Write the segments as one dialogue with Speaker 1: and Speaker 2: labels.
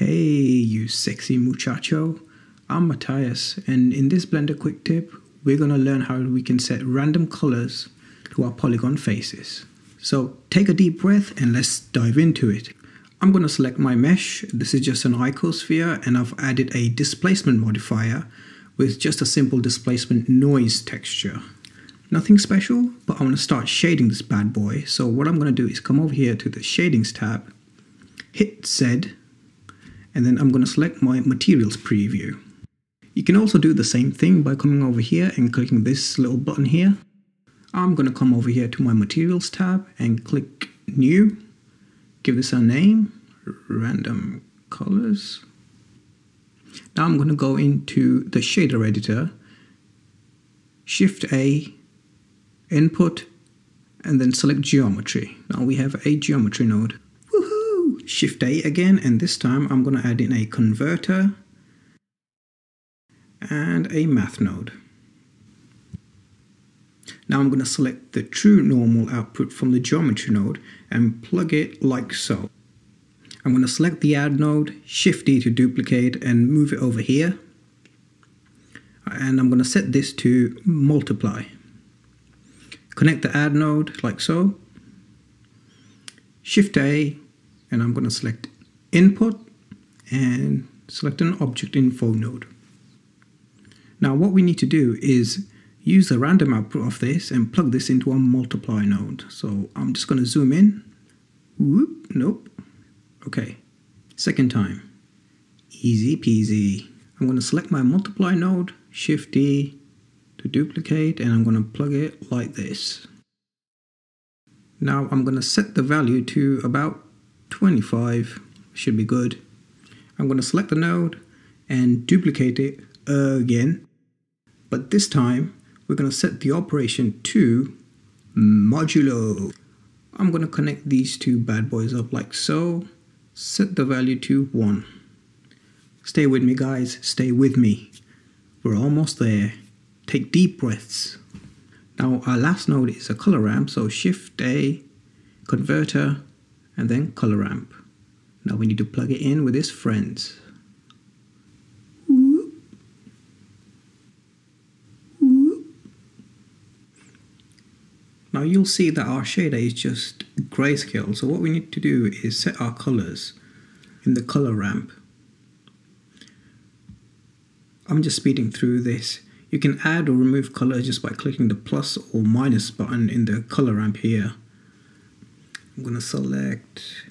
Speaker 1: Hey, you sexy muchacho. I'm Matthias, and in this Blender quick tip, we're going to learn how we can set random colors to our polygon faces. So take a deep breath and let's dive into it. I'm going to select my mesh. This is just an icosphere and I've added a displacement modifier with just a simple displacement noise texture. Nothing special, but I want to start shading this bad boy. So what I'm going to do is come over here to the shadings tab, hit Z, and then I'm going to select my materials preview. You can also do the same thing by coming over here and clicking this little button here. I'm going to come over here to my materials tab and click new. Give this a name, random colors. Now I'm going to go into the shader editor, shift A, input, and then select geometry. Now we have a geometry node. Shift A again, and this time I'm going to add in a converter and a math node. Now I'm going to select the true normal output from the geometry node and plug it like so. I'm going to select the add node, shift D to duplicate and move it over here. And I'm going to set this to multiply. Connect the add node like so. Shift A and I'm going to select input and select an object info node. Now what we need to do is use the random output of this and plug this into a multiply node. So I'm just going to zoom in. Whoop, nope. Okay, second time. Easy peasy. I'm going to select my multiply node, Shift D to duplicate, and I'm going to plug it like this. Now I'm going to set the value to about 25, should be good. I'm going to select the node and duplicate it again but this time we're going to set the operation to modulo. I'm going to connect these two bad boys up like so. Set the value to 1. Stay with me guys, stay with me. We're almost there. Take deep breaths. Now our last node is a color ramp, so shift A, converter, and then color ramp. Now we need to plug it in with its friends. Now you'll see that our shader is just grayscale. So what we need to do is set our colors in the color ramp. I'm just speeding through this. You can add or remove color just by clicking the plus or minus button in the color ramp here. I'm going to select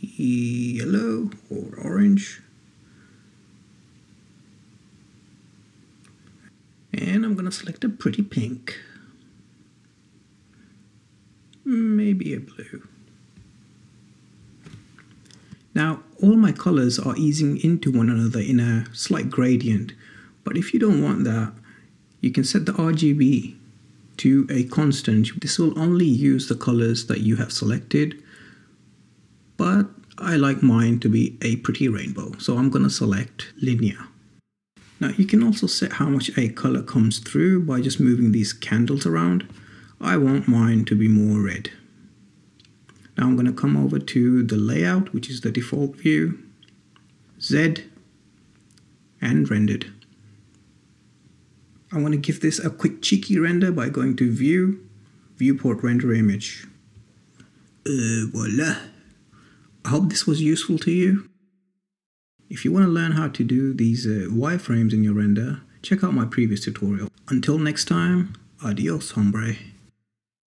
Speaker 1: yellow or orange. And I'm going to select a pretty pink maybe a blue. Now, all my colors are easing into one another in a slight gradient, but if you don't want that, you can set the RGB to a constant. This will only use the colors that you have selected, but I like mine to be a pretty rainbow, so I'm going to select linear. Now you can also set how much a color comes through by just moving these candles around. I want mine to be more red. Now I'm going to come over to the layout, which is the default view, Z, and rendered. I want to give this a quick cheeky render by going to View, Viewport Render Image. Uh, voila. I hope this was useful to you. If you want to learn how to do these uh, wireframes in your render, check out my previous tutorial. Until next time, adios hombre.